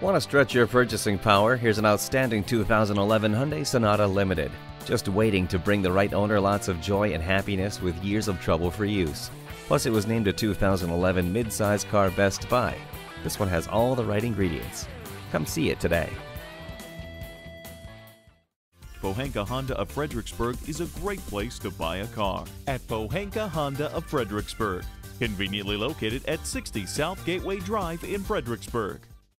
Want to stretch your purchasing power? Here's an outstanding 2011 Hyundai Sonata Limited. Just waiting to bring the right owner lots of joy and happiness with years of trouble-free use. Plus, it was named a 2011 midsize car Best Buy. This one has all the right ingredients. Come see it today. Pohanka Honda of Fredericksburg is a great place to buy a car. At Pohanka Honda of Fredericksburg, conveniently located at 60 South Gateway Drive in Fredericksburg.